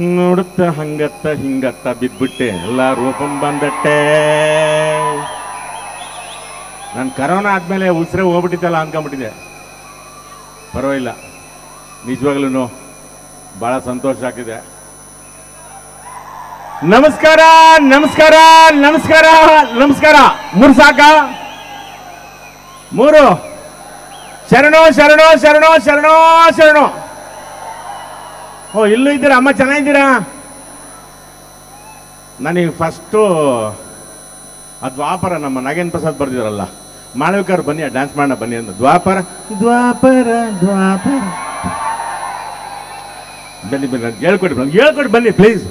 ನೋಡುತ್ತ ಹಂಗತ್ತ ಹಿಂಗತ್ತ ಬಿದ್ಬಿಟ್ಟೆ ಎಲ್ಲ ರೂಪಂ ಬಂದಟ್ಟೆ. ನಾನು ಕರೋನಾ ಆದ್ಮೇಲೆ ಉಸಿರೇ ಹೋಗ್ಬಿಟ್ಟಿದ್ದಲ್ಲ ಅನ್ಕೊಂಬಿಟ್ಟಿದೆ ಪರವಾಗಿಲ್ಲ. ನಿಜವಾಗ್ಲೂ ಬಹಳ ಸಂತೋಷ ಆಗಿದೆ ನಮಸ್ಕಾರ ನಮಸ್ಕಾರ ನಮಸ್ಕಾರ ನಮಸ್ಕಾರ. ಮೂರು ಸಾಕ? ಮೂರು. ಶರಣೋ ಶರಣೋ ಶರಣೋ ಶರಣೋ ಶರಣೋ. ಓ ಇಲ್ಲೂ ಇದ್ದೀರಾ? ಅಮ್ಮ ಚೆನ್ನಾಗಿದ್ದೀರಾ? ನನಗೆ ಫಸ್ಟು ಆ ದ್ವಾಪರ ನಮ್ಮ ನಾಗೇನ್ ಪ್ರಸಾದ್ ಬರ್ದಿದ್ರಲ್ಲ ಮಾಳವಿಕಾರ ಬನ್ನಿ ಡ್ಯಾನ್ಸ್ ಮಾಡೋಣ ಬನ್ನಿ ಅಂತ. ದ್ವಾಪರ? ದ್ವಾಪರ ದ್ವಾಪರ. ಬನ್ನಿ ಬನ್ನಿ ಹೇಳ್ಕೊಡಿ ಬನ್ನಿ ಹೇಳ್ಕೊಡಿ ಬನ್ನಿ ಪ್ಲೀಸ್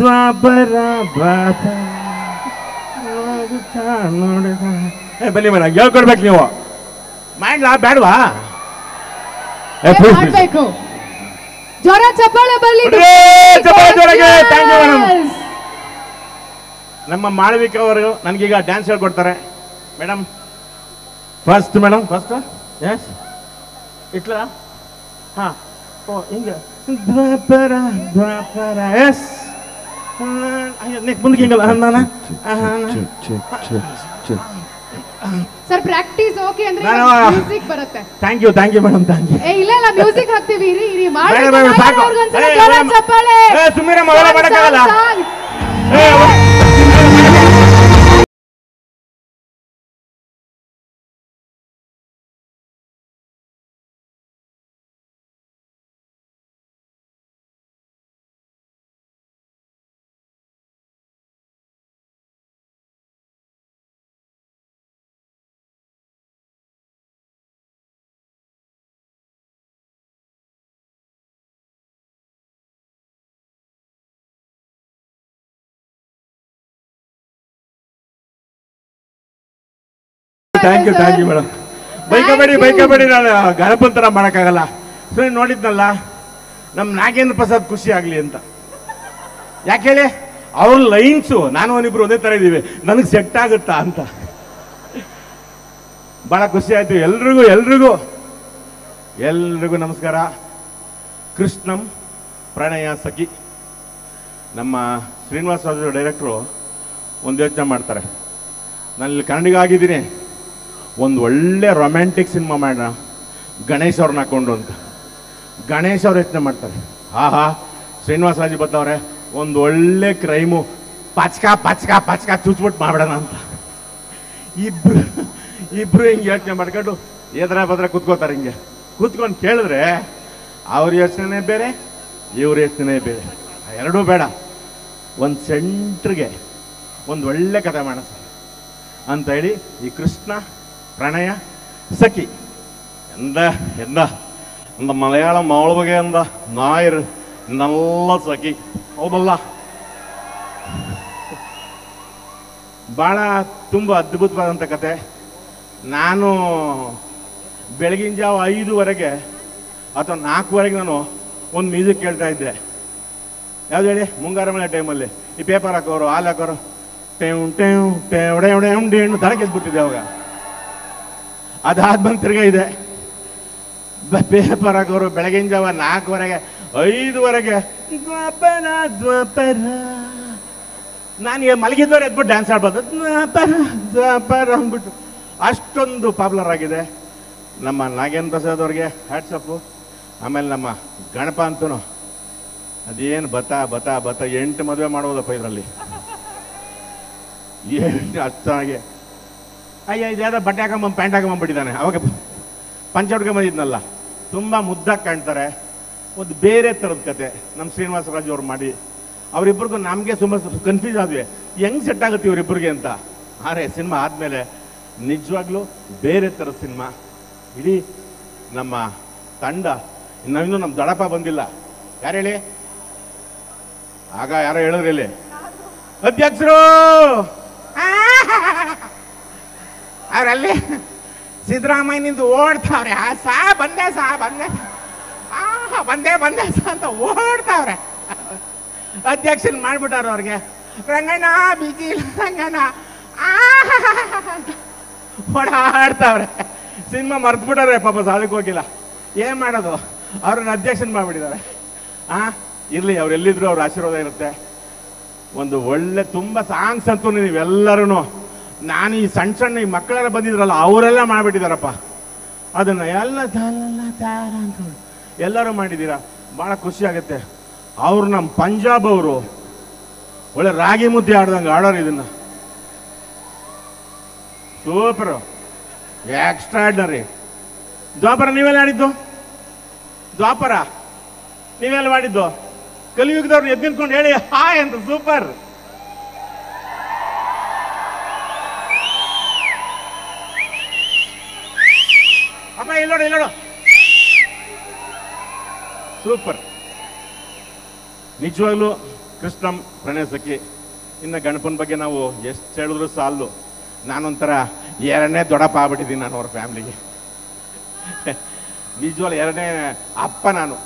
ದ್ವಾಪರ ದ್ವಾಪರ. ನೋಡಿ ಏ ಬನ್ನಿ ಮೇಡಮ್ ಹೇಳ್ಕೊಡ್ಬೇಕು ನೀವು. ಮಾಡ್ಲಾ ಬೇಡವಾ? ಏ ಪ್ಲೀಸ್ ಜ್ವರ ಚಪ್ಪಾಳೆ ಬರ್ಲಿ ನಮ್ಮ ಮಾಳವಿಕ ಅವರು ನನಗೀಗ ಡ್ಯಾನ್ಸ್ ಹೇಳ್ಕೊಡ್ತಾರೆ. Madam first madam first yes ಇಟ್ಲ? ಹಾಂ. ಓ ಹಿಂಗೆ. ದ್ವಾಪರ ದ್ವಾಪರ. ಎಸ್ ನೆಕ್ ಮುಂದಕ್ಕೆ ಹಿಂಗಲ್ಲ. ನಾನು? ಸರ್ ಪ್ರಾಕ್ಟೀಸ್ ಓಕೆ ಅಂದ್ರೆ ನಾನು- ಮ್ಯೂಸಿಕ್ ಬರುತ್ತೆ thank you thank you madam thank you ಏ ಇಲ್ಲ ಇಲ್ಲ ಮ್ಯೂಸಿಕ್ ಹಾಕ್ತೀವಿ ಇರಿ ಇರಿ ಮಾಡಿ ಬೇಡ, ಬೇಡ, ಸಾಕು. ಏ, ಮೇಡಮ್. ಚಪ್ಪಾಳೆ ಏ, ಸುಮ್ನಿರೆ ಮಗಳ ಮಾಡಕ್ಕಾಗಲ್ಲ. Thank you thank you madam ಬೈಕಬೇಡಿ ಬೈಕಬೇಡಿ ನಾನು ಗಣಪನ್ ಥರ ಮಾಡೋಕ್ಕಾಗಲ್ಲ. ಸುಮ್ಮನೆ ನೋಡಿದ್ನಲ್ಲ ನಮ್ಮ ನಾಗೇಂದ್ರ ಪ್ರಸಾದ್ ಖುಷಿ ಆಗಲಿ ಅಂತ. ಯಾಕೆ ಹೇಳಿ? ಅವ್ರ ಲೈನ್ಸು ನಾನು ಅವನಿಬ್ರು ಒಂದೇ ಥರ ಇದ್ದೀವಿ. ನನಗೆ ಸೆಟ್ ಆಗುತ್ತಾ ಅಂತ. ಭಾಳ ಖುಷಿ ಆಯಿತು. ಎಲ್ರಿಗೂ ಎಲ್ರಿಗೂ. ಎಲ್ರಿಗೂ ನಮಸ್ಕಾರ. ಕೃಷ್ಣಂ ಪ್ರಣಯ ಸಖಿ. ನಮ್ಮ ಶ್ರೀನಿವಾಸ ಡೈರೆಕ್ಟ್ರು ಒಂದು ಯೋಚನೆ ಮಾಡ್ತಾರೆ. ನಾನು ಇಲ್ಲಿ ಕನ್ನಡಿಗ ಆಗಿದ್ದೀನಿ. ಒಂದು ಒಳ್ಳೆ ರೊಮ್ಯಾಂಟಿಕ್ ಸಿನಿಮಾ ಮಾಡೋಣ. ಗಣೇಶ್ ಅವ್ರನ್ನ ಹಾಕೊಂಡು ಅಂತ. ಗಣೇಶ್ ಅವ್ರು ಯೋಚನೆ ಮಾಡ್ತಾರೆ. ಆಹಾ, ಶ್ರೀನಿವಾಸ ರಾಜು ಬತ್ತವ್ರೆ, ಒಂದು ಒಳ್ಳೆ ಕ್ರೈಮು ಪಚ್ಕ ಪಚ್ಕ ಪಚ್ಕ ಚುಚ್ಬಿಟ್ಟು ಮಾಡ್ಬಿಡೋಣ ಅಂತ. ಇಬ್ರು ಇಬ್ರು ಹಿಂಗೆ ಯೋಚನೆ ಮಾಡ್ಕೊಂಡು ಎದ್ರ ಬದ್ರ ಕುತ್ಕೋತಾರೆ ಹಿಂಗೆ. ಕೂತ್ಕೊಂಡು ಕೇಳಿದ್ರೆ ಅವ್ರ ಯೋಚನೆ ಬೇರೆ, ಇವ್ರ ಯೋಚನೆ ಬೇರೆ. ಎರಡೂ ಬೇಡ. ಒಂದು ಸೆಂಟ್ರಿಗೆ ಒಂದು ಒಳ್ಳೆ ಕಥೆ ಮಾಡೋಣ ಅಂತ ಹೇಳಿ ಈ ಕೃಷ್ಣ പ്രണയ സഖി എന്താ എന്താ എന്താ മലയാളം മാളവിക എന്താ നായർ നല്ല സഖി ಹೌದಲ್ಲ ಭಾಳ ತುಂಬ ಅದ್ಭುತವಾದಂಥ ಕತೆ ನಾನು ಬೆಳಗಿನ ಜಾವ ಐದುವರೆಗೆ ಅಥವಾ ನಾಲ್ಕುವರೆಗೆ ನಾನು ಒಂದು ಮ್ಯೂಸಿಕ್ ಕೇಳ್ತಾ ಇದ್ದೆ ಯಾವ್ದು ಹೇಳಿ ಮುಂಗಾರು ಮಳೆ ಟೈಮಲ್ಲಿ ಈ ಪೇಪರ್ ಹಾಕೋರು ಹಾಲು ಹಾಕೋರು ಟೇವ್ ಟೇವ್ ಟೇವ್ ಟೇವ್ ಟೇವ್ ಟೇವ್ ದರ ಗೆದ್ಬಿಟ್ಟಿದೆ ಅವಾಗ ಅದಾದ್ಮೇಲೆ ತಿರ್ಗ ಇದೆ. ಪೇಪರ್ ಹಾಕೋರು ಬೆಳಗಿನ ಜಾವ ನಾಲ್ಕುವರೆಗೆ, ಐದುವರೆಗೆ. ದ್ವಾಪರ ದ್ವಾಪರ. ನಾನು ಮಲಗಿದ್ದವ್ರು ಎದ್ಬಿಟ್ಟು ಡ್ಯಾನ್ಸ್ ಆಡ್ಬೋದು. ದ್ವಾಪರ ದ್ವಾಪರ ಅಂದ್ಬಿಟ್ಟು ಅಷ್ಟೊಂದು ಪಾಪ್ಯುಲರ್ ಆಗಿದೆ. ನಮ್ಮ ನಾಗೇಂದ್ರ ಪ್ರಸಾದ್ ಅವ್ರಿಗೆ ಹ್ಯಾಟ್ಸಪ್ಪು ಆಮೇಲೆ ನಮ್ಮ ಗಣಪ ಅಂತೂ ಅದೇನು ಬತ ಬತ ಬತ, ಎಂಟು ಮದುವೆ ಮಾಡ್ಬೋದಪ್ಪ ಇದರಲ್ಲಿ. ಏನು ಅಷ್ಟಾಗೆ ಅಯ್ಯ ಇದ್ಯಾವುದೋ ಬಟ್ಟೆ ಹಾಕೊಂಬಂದು ಪ್ಯಾಂಟ್ ಹಾಕೊಂಬಂದ್ಬಿಟ್ಟಿದ್ದಾನೆ ಅವಾಗ ಪಂಚ ಬಂದಿದ್ನಲ್ಲ. ತುಂಬ ಮುದ್ದಾಗಿ ಕಾಣ್ತಾರೆ. ಒಂದು ಬೇರೆ ಥರದ ಕತೆ. ನಮ್ಮ ಶ್ರೀನಿವಾಸ ರಾಜು ಅವ್ರು ಮಾಡಿ. ಅವರಿಬ್ಬರಿಗೂ ನಮಗೆ ತುಂಬ ಕನ್ಫ್ಯೂಸ್ ಆದ್ವಿ. ಹೆಂಗೆ ಸೆಟ್ ಆಗುತ್ತೆ ಇವರಿಬ್ಬರಿಗೆ ಅಂತ. ಆದರೆ ಸಿನಿಮಾ ಆದಮೇಲೆ ನಿಜವಾಗ್ಲೂ ಬೇರೆ ಥರದ ಸಿನಿಮಾ. ಇಡೀ ನಮ್ಮ ತಂಡ ಇನ್ನೂ ನಮ್ಮ ದಡಪ ಬಂದಿಲ್ಲ. ಯಾರು ಹೇಳಿ? ಆಗ ಯಾರೋ ಹೇಳಿದ್ರಿ ಇಲ್ಲಿ. ಅಧ್ಯಕ್ಷರು! ಅವರಲ್ಲಿ ಸಿದ್ದರಾಮಯ್ಯನಿಂದ ಓಡ್ತಾವ್ರೆ. ಆ ಸಾ, ಬಂದೆ ಸಾ, ಬಂದೆ ಆ ಬಂದೆ ಬಂದೆ ಸಾ ಅಂತ ಓಡ್ತಾವ್ರೆ. ಅಧ್ಯಕ್ಷನ್ ಮಾಡ್ಬಿಟ್ಟಾರ ಅವ್ರಿಗೆ. ರಂಗಣ್ಣ ಬಿಜಿ ಇಲ್ಲ ರಂಗಣ್ಣ. ಆ ಓಡಾಡ್ತಾವ್ರೆ. ಸಿನಿಮಾ ಮರ್ತ್ಬಿಟ್ಟಾರೆ ಪಾಪ ಸಾಲಕ್ಕೆ ಹೋಗಿಲ್ಲ. ಏನ್ ಮಾಡೋದು? ಅವ್ರನ್ನ ಅಧ್ಯಕ್ಷನ್ ಮಾಡ್ಬಿಟ್ಟಿದ್ದಾರೆ. ಆ, ಇರ್ಲಿ, ಅವ್ರು ಎಲ್ಲಿದ್ರು ಅವ್ರ ಆಶೀರ್ವಾದ ಇರುತ್ತೆ. ಒಂದು ಒಳ್ಳೆ, ತುಂಬ ಸಾಂಗ್ಸ್ ಅಂತೂ ನೀವೆಲ್ಲರೂ ನಾನು ಈ ಸಣ್ಣ ಸಣ್ಣ ಈ ಮಕ್ಕಳೆಲ್ಲ ಬಂದಿದ್ರಲ್ಲ, ಅವರೆಲ್ಲ ಮಾಡಿಬಿಟ್ಟಿದಾರಪ್ಪ. ಅದನ್ನು ಎಲ್ಲ ತಾರ ಅಂತ ಎಲ್ಲರೂ ಮಾಡಿದ್ದೀರಾ ಭಾಳ ಖುಷಿ ಆಗುತ್ತೆ. ಅವ್ರು ನಮ್ಮ ಪಂಜಾಬ್ ಅವರು. ಒಳ್ಳೆ ರಾಗಿ ಮುದ್ದೆ ಆಡ್ದಂಗೆ ಆಡೋರು ಇದನ್ನ. ಸೂಪರು. ಎಕ್ಸ್ಟ್ರಾಡ್ನರಿ ದ್ವಾಪರ, ನೀವೆಲ್ಲ ಆಡಿದ್ದು? ದ್ವಾಪರ, ನೀವೆಲ್ಲ ಮಾಡಿದ್ದು? ಕಲಿಯುಗದವ್ರು ಎದ್ದು ನಿಂತ್ಕೊಂಡು ಹೇಳಿ, ಹಾಯ್ ಅಂತ, ಸೂಪರ್. ಇಲ್ಲ ನೋಡು ಸೂಪರ್ ನಿಜವಾಗ್ಲೂ ಕೃಷ್ಣಂ ಪ್ರಣಯ ಸಖಿ ಇನ್ನು ಗಣಪನ ಬಗ್ಗೆ ನಾವು ಎಷ್ಟು ಹೇಳಿದ್ರು ಸಾಲು ನಾನೊಂಥರ ಎರಡನೇ ದೊಡ್ಡಪ್ಪ ಆಗ್ಬಿಟ್ಟಿದ್ದೀನಿ ನಾನು ಅವ್ರ ಫ್ಯಾಮಿಲಿಗೆ. ನಿಜವಾಗ್ಲು ಎರಡನೇ ಅಪ್ಪ ನಾನು.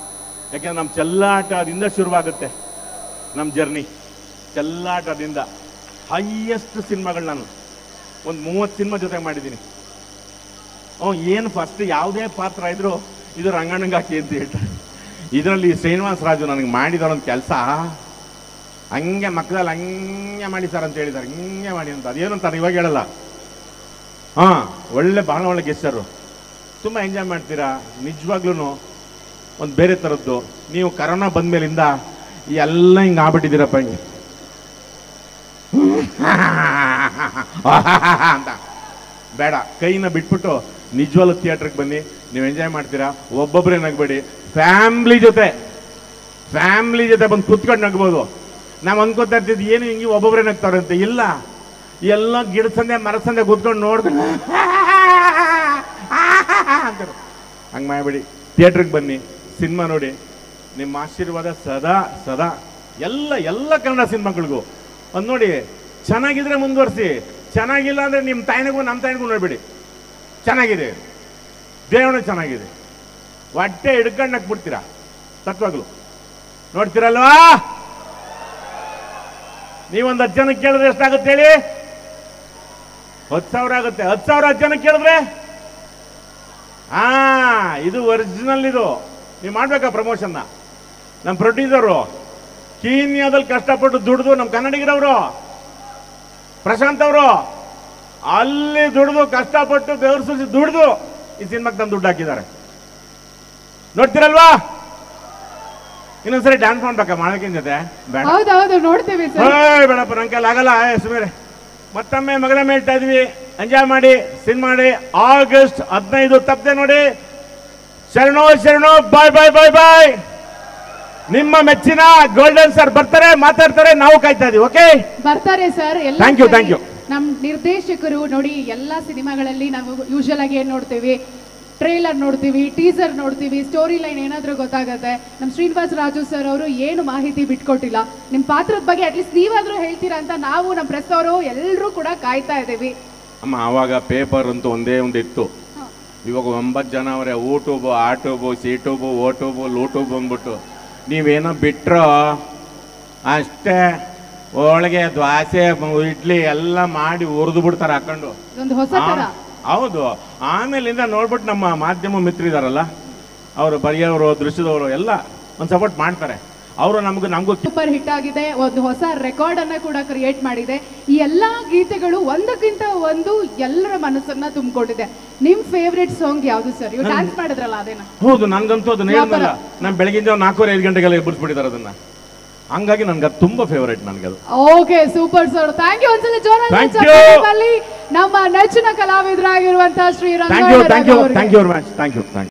ಯಾಕೆಂದ್ರೆ ನಮ್ಮ ಚೆಲ್ಲಾಟದಿಂದ ಶುರುವಾಗುತ್ತೆ ನಮ್ಮ ಜರ್ನಿ. ಚೆಲ್ಲಾಟದಿಂದ ಹೈಯೆಸ್ಟ್ ಸಿನಿಮಾಗಳು ನಾನು. ಒಂದು ಮೂವತ್ತು ಸಿನಿಮಾ ಜೊತೆ ಮಾಡಿದ್ದೀನಿ. ಹ್ಞೂ ಏನು ಫಸ್ಟ್ ಯಾವುದೇ ಪಾತ್ರ ಇದ್ರು ಇದು ರಂಗಣಂಗಾಕಿ ಅಂತ ಹೇಳ್ತಾರೆ. ಇದರಲ್ಲಿ ಶ್ರೀನಿವಾಸ ರಾಜು ನನಗೆ ಒಂದು ಕೆಲಸ. ಹಂಗೆ ಮಕ್ಕಳಲ್ಲಿ ಹಂಗೆ ಮಾಡಿ ಸರ್ ಅಂತ ಹೇಳಿದ್ದಾರೆ ಹಿಂಗೆ ಮಾಡಿ ಅಂತ. ಅದೇನು ಅಂತಾರೆ ಇವಾಗ ಹೇಳಲ್ಲ. ಹಾಂ, ಒಳ್ಳೆ, ಬಹಳ ಒಳ್ಳೆ ಗೆಸ್ಟರು ತುಂಬ ಎಂಜಾಯ್ ಮಾಡ್ತೀರಾ? ನಿಜವಾಗ್ಲೂ ಒಂದು ಬೇರೆ ಥರದ್ದು ನೀವು ಕರೋನಾ ಬಂದ್ಮೇಲಿಂದ ಎಲ್ಲ ಹಿಂಗೆ ಆಗ್ಬಿಟ್ಟಿದ್ದೀರಪ್ಪ ಹಿಂಗೆ. ಅಂತ. ಬೇಡ. ಕೈನ ಬಿಟ್ಬಿಟ್ಟು ನಿಜವಾಗ್ಲೂ ಥಿಯೇಟ್ರಿಗೆ ಬನ್ನಿ. ನೀವು ಎಂಜಾಯ್ ಮಾಡ್ತೀರಾ? ಒಬ್ಬೊಬ್ಬರೇ ನಗಬೇಡಿ. ಫ್ಯಾಮ್ಲಿ ಜೊತೆ. ಫ್ಯಾಮ್ಲಿ ಜೊತೆ ಬಂದು ಕುತ್ಕೊಂಡು ನಗ್ಬೋದು. ನಾವು ಅನ್ಕೋತಾ ಇರ್ತಿದ್ವಿ. ಏನು ಹಿಂಗೆ ಒಬ್ಬೊಬ್ಬರೇ ಅಂತ? ಇಲ್ಲ. ಎಲ್ಲ ಗಿಡ ಸಂದೆ, ಮರ ಸಂದೆ ಕುತ್ಕೊಂಡು ನೋಡಿದ್ರೆ ಅಂತಾರೆ. ಹಂಗೆ ಮಾಡಬೇಡಿ. ಥಿಯೇಟ್ರಿಗೆ ಬನ್ನಿ. ಸಿನಿಮಾ ನೋಡಿ. ನಿಮ್ಮ ಆಶೀರ್ವಾದ ಸದಾ ಸದಾ. ಎಲ್ಲ ಎಲ್ಲ ಕನ್ನಡ ಸಿನಿಮಾಗಳಿಗೂ. ಒಂದು ನೋಡಿ. ಚೆನ್ನಾಗಿದ್ರೆ ಮುಂದುವರಿಸಿ. ಚೆನ್ನಾಗಿಲ್ಲ ಅಂದರೆ ನಿಮ್ಮ ತಾಯಿನಿಗೂ ನಮ್ಮ ತಾಯಿನಿಗೂ ನೋಡಿಬಿಡಿ. ಚೆನ್ನಾಗಿದೆ. ದೇವನ ಚೆನ್ನಾಗಿದೆ. ಹೊಟ್ಟೆ ಹಿಡ್ಕೊಂಡು ಬಿಡ್ತೀರಾ? ತತ್ವಾಗ್ಲು ನೋಡ್ತೀರಲ್ವಾ? ನೀವೊಂದು ಹತ್ತು ಜನಕ್ಕೆ ಕೇಳಿದ್ರೆ ಎಷ್ಟಾಗುತ್ತೆ ಹೇಳಿ? ಹತ್ತು ಸಾವಿರ ಆಗುತ್ತೆ. ಹತ್ತು ಸಾವಿರ ಹತ್ತು ಜನಕ್ಕೆ ಕೇಳಿದ್ರೆ? ಹಾ, ಇದು ಒರಿಜಿನಲ್ ಇದು. ನೀವು ಮಾಡ್ಬೇಕಾ ಪ್ರಮೋಷನ್ನ ನಮ್ಮ ಪ್ರೊಡ್ಯೂಸರು ಕೀನ್ಯಾದಲ್ಲಿ ಕಷ್ಟಪಟ್ಟು ದುಡಿದು ನಮ್ಮ ಕನ್ನಡಿಗರವರು. ಪ್ರಶಾಂತ್ ಅವರು ಅಲ್ಲಿ ದುಡಿದು ಕಷ್ಟಪಟ್ಟು ಬೆವರು ಸುರಿಸಿ ದುಡಿದು ಈ ಸಿನಿಮಾಕ್ಕೆ ತಂದು ದುಡ್ಡು ಹಾಕಿದ್ದಾರೆ. ನೋಡ್ತೀರಲ್ವಾ? ಇನ್ನೊಂದ್ಸರಿ ಡ್ಯಾನ್ಸ್ ಮಾಡ್ಬೇಕಾ ಮಾಡಕ್ಕಿನ ಜೊತೆ? ಹೌದೌದು ನೋಡ್ತೀವಿ ಬೇಡಪ್ಪ ನಂಗೆ ಕೈಲಿ ಆಗಲ್ಲ. ಸುಮೇರೆ ಮತ್ತೊಮ್ಮೆ ಮಗನ ಹೇಳ್ತಾ ಇದೀವಿ. ಎಂಜಾಯ್ ಮಾಡಿ ಸಿನಿಮಾ ಮಾಡಿ. ಆಗಸ್ಟ್ ಹದಿನೈದು ತಪ್ಪದೆ ನೋಡಿ. ಶರಣೋ ಶರಣೋ ಬಾಯ್ ಬಾಯ್ ಬಾಯ್ ಬಾಯ್ ನಿಮ್ಮ ಮೆಚ್ಚಿನ ಗೋಲ್ಡನ್ ಸರ್ ಬರ್ತಾರೆ ಮಾತಾಡ್ತಾರೆ ನಾವು ಕಾಯ್ತಾ ಇದೀವಿ ಓಕೆ ಬರ್ತಾರೆ sir thank you thank you ನಮ್ ನಿರ್ದೇಶಕರು ನೋಡಿ ಎಲ್ಲಾ ಸಿನಿಮಾಗಳಲ್ಲಿ ನಾವು ಯೂಶಲ್ ಆಗಿ ಏನ್ ನೋಡ್ತೀವಿ? ಟ್ರೇಲರ್ ನೋಡ್ತೀವಿ ಟೀಸರ್ ನೋಡ್ತೀವಿ ಸ್ಟೋರಿ ಲೈನ್ ಏನಾದ್ರೂ ಗೊತ್ತಾಗುತ್ತೆ. ನಮ್ ಶ್ರೀನಿವಾಸ್ ರಾಜು ಸರ್ ಅವರು ಏನು ಮಾಹಿತಿ ಬಿಟ್ಕೊಟ್ಟಿಲ್ಲ. ನಿಮ್ ಪಾತ್ರದ ಬಗ್ಗೆ ಅಟ್ಲೀಸ್ಟ್ ನೀವಾದ್ರೂ ಹೇಳ್ತೀರಾ ಅಂತ ನಾವು ನಮ್ಮ ಪ್ರೆಸ್ ಅವರು ಎಲ್ಲರೂ ಕೂಡ ಕಾಯ್ತಾ ಇದ್ದೀವಿ ಅಮ್ಮ ಆವಾಗ ಪೇಪರ್ ಅಂತೂ ಒಂದೇ ಒಂದು ಇತ್ತು. ಇವಾಗ ಒಂಬತ್ತು ಜನ ಅವರೇ ಊಟೂಬು ಆಟೂಬು ಸೀಟೂಬು ಸಿ ಟ್ಯೂಬು ಓ ಟ್ಯೂಬು ಲೂ ಟ್ಯೂಬ್ ಅಂದ್ಬಿಟ್ಟು. ನೀವೇನೋ ಬಿಟ್ಟರು ಅಷ್ಟೇ ಹೋಳಿಗೆ ದ್ವಾಸೆ ಇಡ್ಲಿ ಎಲ್ಲ ಮಾಡಿ ಉರಿದು ಬಿಡ್ತಾರೆ ಹಾಕೊಂಡು. ಹೌದು. ಆಮೇಲಿಂದ ನೋಡ್ಬಿಟ್ಟು ನಮ್ಮ ಮಾಧ್ಯಮ ಮಿತ್ರ ಇದಾರಲ್ಲ ಅವರು ಬರೆಯೋರು ದೃಶ್ಯದವರು ಎಲ್ಲ ಒಂದು ಸಪೋರ್ಟ್ ಮಾಡ್ತಾರೆ. ಅವರು ನಮಗೆ ನಮಗೂ ಸೂಪರ್ ಹಿಟ್ ಆಗಿದೆ ಒಂದು ಹೊಸ ರೆಕಾರ್ಡ್ ಅನ್ನ ಕೂಡ ಕ್ರಿಯೇಟ್ ಮಾಡಿದೆ. ಈ ಎಲ್ಲಾ ಗೀತೆಗಳು ಒಂದಕ್ಕಿಂತ ಒಂದು ಎಲ್ಲರ ಮನಸ್ಸನ್ನ ತುಂಬಿಕೊಂಡಿದೆ ನಿಮ್ ಫೇವ್ರೆಟ್ ಸಾಂಗ್ ಯಾವ್ದು ಸರ್ ಇವ್ ಡ್ಯಾನ್ಸ್ ಮಾಡಿದ್ರಲ್ಲ ಅದೇನ? ಹೌದು ನನ್ಗಂತೂ ಅದನ್ನ ಹೇಳಿದ್ನಲ್ಲ ನಾನು ಬೆಳಗಿನ ನಾಲ್ಕೂವರೆ ಐದು ಗಂಟೆಗೆಲ್ಲ ಎಬ್ಬಿಸ್ಬಿಟ್ಟಿದ್ದಾರೆ ಅದನ್ನ. ಹಂಗಾಗಿ ನನ್ಗೆ ಅದು ತುಂಬಾ ಫೇವರೇಟ್ ಅದು okay super sir thank you ಒಂದ್ಸಲ Thank ಜೋರ you. ನಮ್ಮ ನೆಚ್ಚಿನ ಕಲಾವಿದರಾಗಿರುವಂತಹ Shri thank you thank you thank you very much thank you thank you